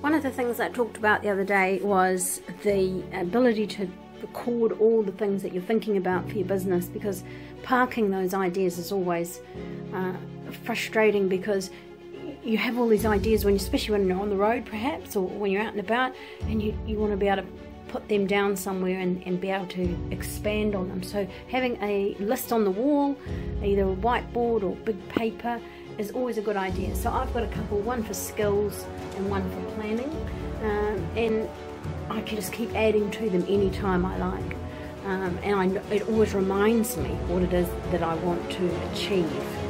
One of the things I talked about the other day was the ability to record all the things that you're thinking about for your business because parking those ideas is always uh, frustrating because you have all these ideas when, especially when you're on the road, perhaps, or when you're out and about, and you, you want to be able to put them down somewhere and, and be able to expand on them. So having a list on the wall, either a whiteboard or big paper, is always a good idea. So I've got a couple, one for skills and one for planning, um, and I can just keep adding to them anytime I like. Um, and I, it always reminds me what it is that I want to achieve.